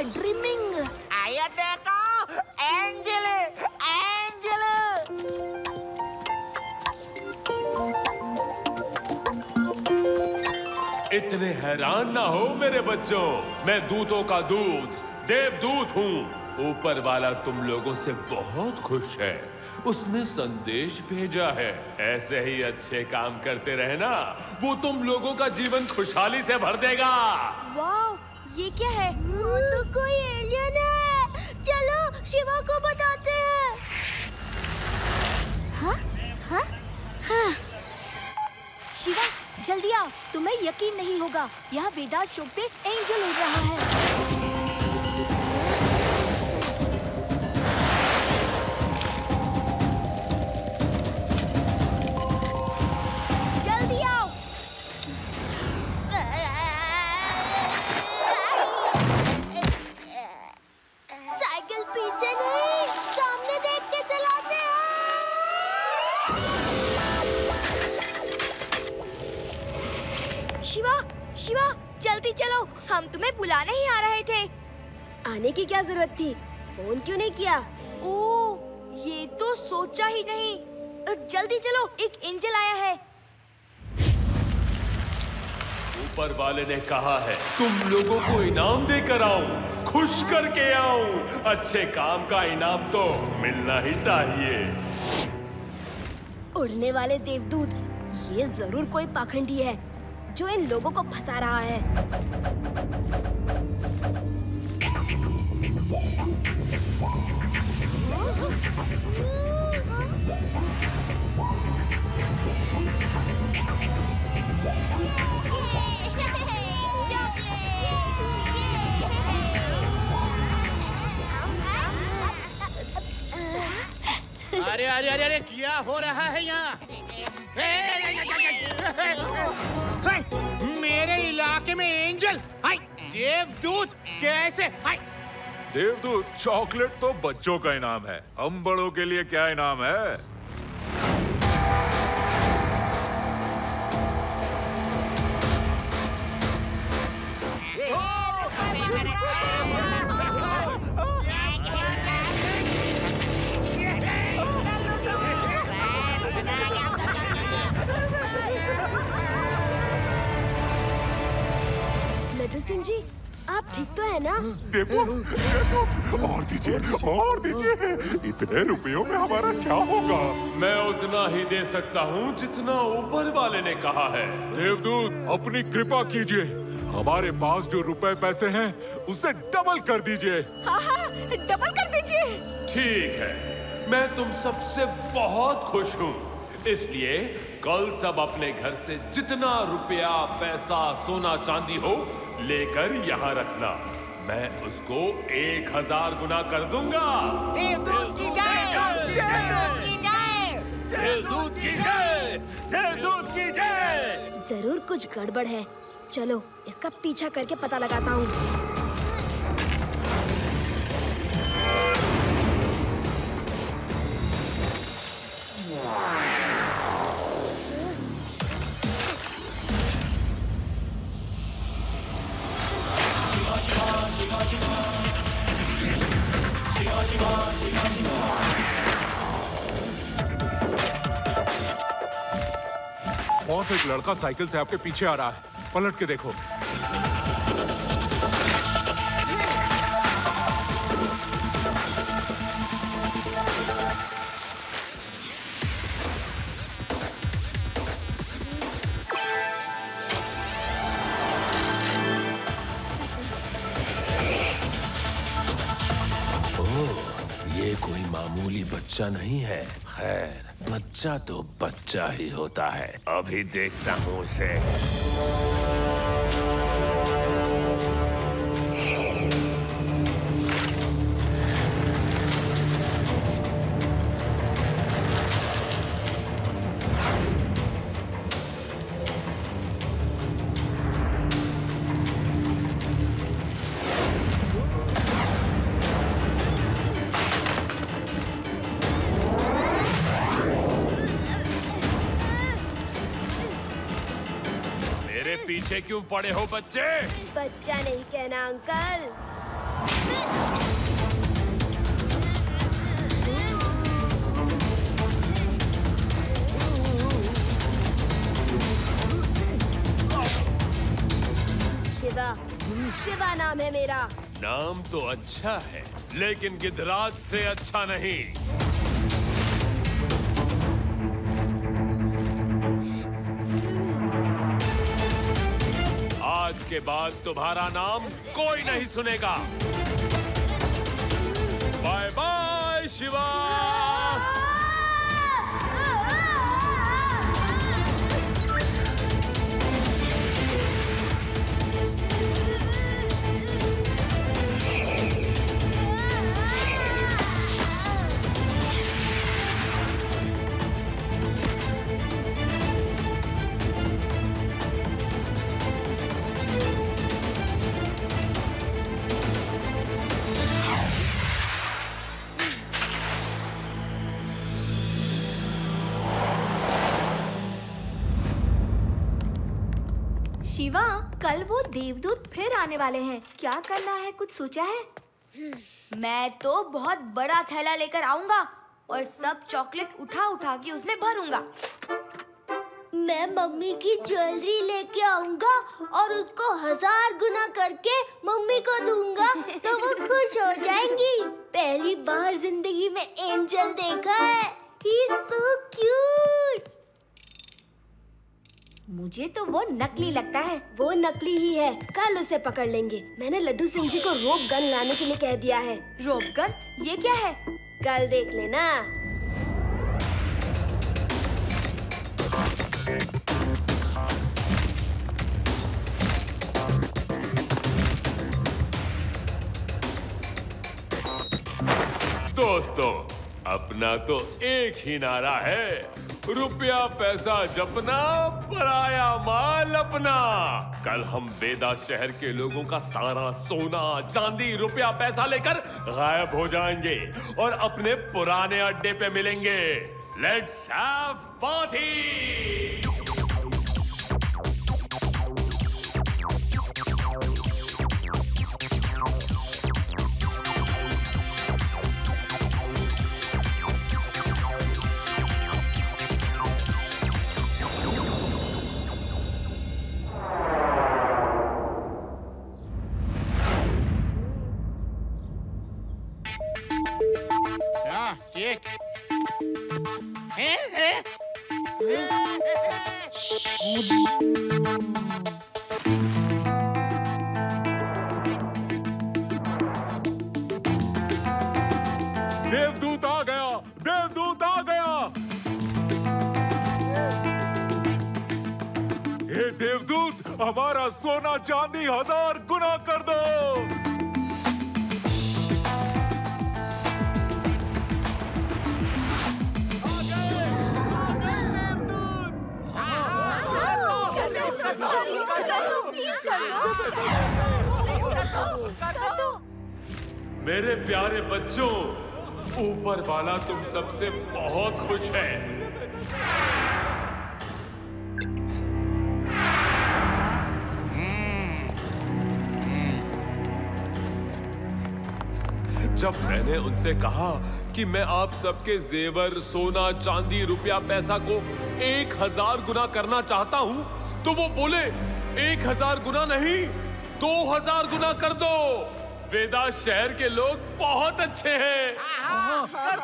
by dreaming आया देखो, angel, angel. इतने हैरान ना हो मेरे बच्चों। मैं दूतों का दूत देवदूत हूँ। ऊपर वाला तुम लोगों से बहुत खुश है। उसने संदेश भेजा है। ऐसे ही अच्छे काम करते रहना। वो तुम लोगों का जीवन खुशहाली से भर देगा। वाह ये क्या है? हाँ। शिवा, जल्दी आओ। तुम्हें यकीन नहीं होगा, यहाँ वेदास चौक पे एंजल उड़ रहा है। शिवा शिवा जल्दी चलो। हम तुम्हें बुलाने ही आ रहे थे। आने की क्या ज़रूरत थी? फ़ोन क्यों नहीं किया? ओ ये तो सोचा ही नहीं। जल्दी चलो एक एंजल आया है। ऊपर वाले ने कहा है तुम लोगों को इनाम देकर आऊँ खुश करके आऊँ अच्छे काम का इनाम तो मिलना ही चाहिए। उड़ने वाले देवदूत ये ज़रूर कोई पाखंडी है। जो इन लोगों को फंसा रहा है। अरे अरे अरे अरे, क्या हो रहा है यहाँ? मेरे इलाके में एंजल। हाय, देवदूत, कैसे? हाय। देवदूत, चॉकलेट तो बच्चों का इनाम है। हम बड़ों के लिए क्या इनाम है? है ना? देखो देखो और दीजिए और दीजिए। इतने रुपयों में हमारा क्या होगा? मैं उतना ही दे सकता हूँ जितना ऊपर वाले ने कहा है। देवदूत अपनी कृपा कीजिए। हमारे पास जो रुपए पैसे हैं उसे डबल कर दीजिए। हाँ हाँ डबल कर दीजिए। ठीक है मैं तुम सबसे बहुत खुश हूँ। इसलिए कल सब अपने घर से जितना रुपया पैसा सोना चांदी हो लेकर यहाँ रखना। मैं उसको एक हज़ार गुना कर दूँगा। देवदूत की जय! देवदूत की जय! देवदूत की जय! देवदूत की जय! ज़रूर कुछ गड़बड़ है। चलो इसका पीछा करके पता लगाता हूँ। बॉस एक लड़का साइकिल से आपके पीछे आ रहा है? पलट के देखो। बच्चा नहीं है। खैर बच्चा तो बच्चा ही होता है। अभी देखता हूँ इसे। पीछे क्यों पड़े हो बच्चे? बच्चा नहीं कहना अंकल। शिवा शिवा नाम है मेरा। नाम तो अच्छा है लेकिन गिधराज से अच्छा नहीं। आज के बाद तुम्हारा नाम कोई नहीं सुनेगा। बाय बाय शिवा शिवा, कल वो देवदूत फिर आने वाले हैं। क्या करना है? कुछ सोचा है? मैं तो बहुत बड़ा थैला लेकर आऊँगा और सब चॉकलेट उठा उठा के उसमें भरूँगा। मैं मम्मी की ज्वेलरी लेके आऊँगा और उसको हज़ार गुना करके मम्मी को दूँगा तो वो खुश हो जाएँगी। पहली बार ज़िंदगी में एंजल देखा है। ही सो क्यूट मुझे तो वो नकली लगता है। वो नकली ही है। कल उसे पकड़ लेंगे। मैंने लड्डू सिंह जी को रोप गन लाने के लिए कह दिया है। रोपगन ये क्या है? कल देख लेना। दोस्तों अपना तो एक ही नारा है। रुपया पैसा जपना, पराया माल अपना। कल हम बेदा शहर के लोगों का सारा सोना, चांदी, रुपया, पैसा लेकर गायब हो जाएँगे और अपने पुराने अड्डे पे मिलेंगे। लेट्स हैव पार्टी हैं? देवदूत आ गया, देवदूत आ गया हे देवदूत, हमारा सोना चांदी हज़ार गुना कर दो मेरे प्यारे बच्चों, ऊपर वाला तुम सबसे बहुत खुश है। जब मैंने उनसे कहा कि मैं आप सबके जेवर, सोना, चांदी, रुपया, पैसा को एक हज़ार गुना करना चाहता हूँ तो वो बोले एक हज़ार गुना नहीं दो हज़ार गुना कर दो वेदा शहर के लोग बहुत अच्छे हैं हाँ हाँ